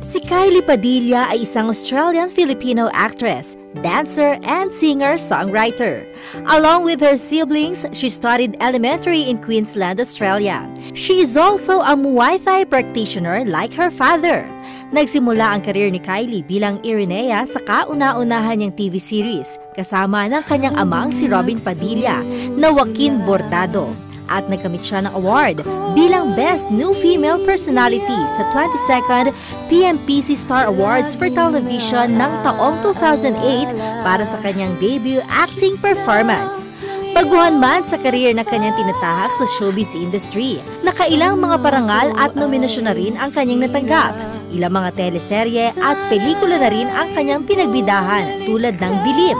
Si Kylie Padilla ay isang Australian-Filipino actress, dancer, and singer-songwriter. Along with her siblings, she studied elementary in Queensland, Australia. She is also a Muay Thai practitioner like her father. Nagsimula ang karir ni Kylie bilang Irenea sa kauna-unahan niyang TV series kasama ng kanyang amang si Robin Padilla na Joaquin Bordado at nagkamit siya ng award bilang Best New Female Personality sa 22nd PMPC Star Awards for Television ng taong 2008 para sa kanyang debut acting performance. Baguhan man sa karir na kanyang tinatahak sa showbiz industry, nakailang mga parangal at nominasyon na rin ang kanyang natanggap. Ilang mga teleserye at pelikula na rin ang kanyang pinagbidahan tulad ng Dilim,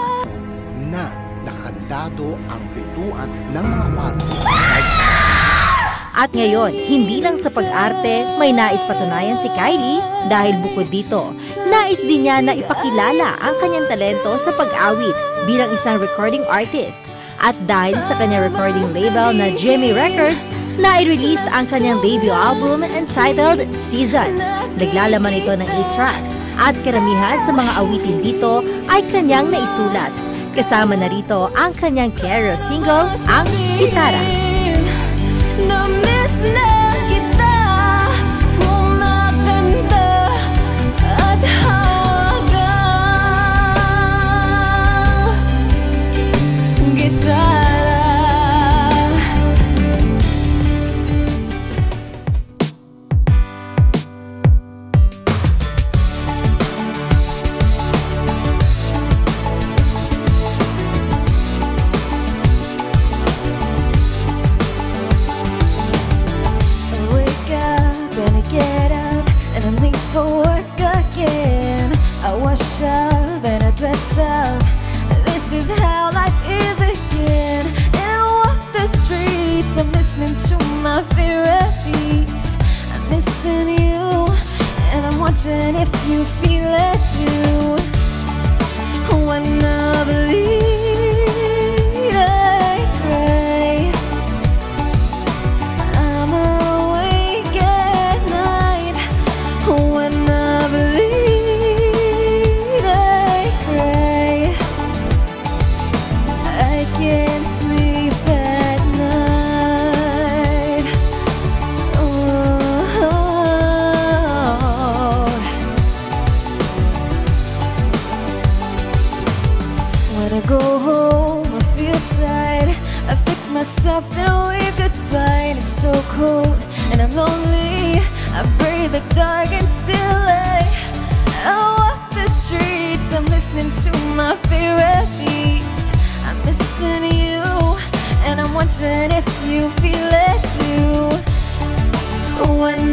na nakandado ang pintuan ng mga kwarto. At ngayon, hindi lang sa pag-arte, may nais patunayan si Kylie dahil bukod dito, nais din niya na ipakilala ang kanyang talento sa pag-awit bilang isang recording artist. At dahil sa kanyang recording label na Jimmy Records, na i-release ang kanyang debut album entitled Season. Naglalaman ito ng 8 tracks at karamihan sa mga awitin dito ay kanyang naisulat. Kasama na rito ang kanyang career single, ang Gitara. Na-miss na And I dress up. This is how life is again. And I walk the streets. I'm listening to my favorite beats. I'm missing you and I'm wondering if you feel it too. When I When I go home, I feel tired. I fix my stuff and I wave goodbye. And it's so cold and I'm lonely. I breathe the dark and still I, I walk the streets. I'm listening to my favorite beats. I'm missing you, and I'm wondering if you feel it too. When